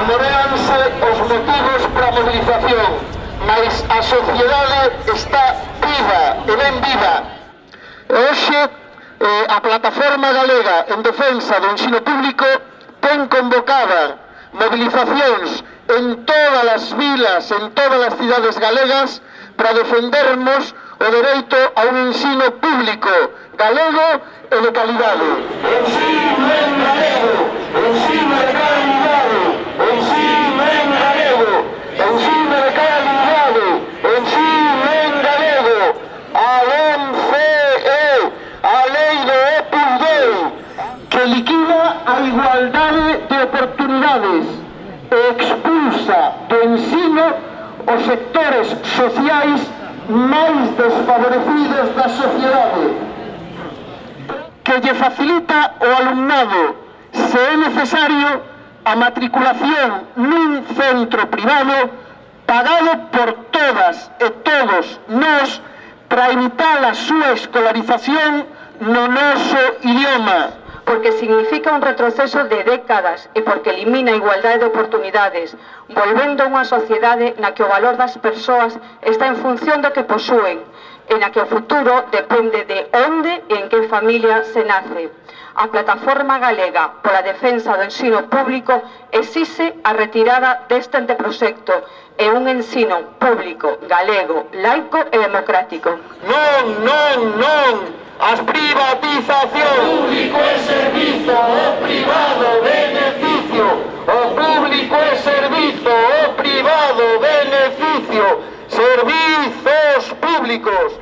Amoreanse os motivos para a movilización, mas a sociedade está viva e ben viva. Hoxe, eh, a plataforma galega en defensa do ensino público ten convocada movilizacións en todas as vilas, en todas as cidades galegas para defendermos o dereito a un ensino público galego e de calidade. Ensino en galego. liquida a igualdade de oportunidades e expulsa do ensino os sectores sociais máis desfavorecidos da sociedade que lle facilita o alumnado se é necesario a matriculación nun centro privado pagado por todas e todos nós para evitar a súa escolarización no noso idioma porque significa un retroceso de décadas e porque elimina a igualdade de oportunidades, volvendo a unha sociedade na que o valor das persoas está en función do que posúen, e na que o futuro depende de onde e en que familia se nace. A plataforma galega pola defensa do ensino público exixe a retirada deste anteproxecto e un ensino público, galego, laico e democrático. Non, non, non! As privatización. Público es servicio o privado beneficio. O público es servicio o privado beneficio. Servicios públicos.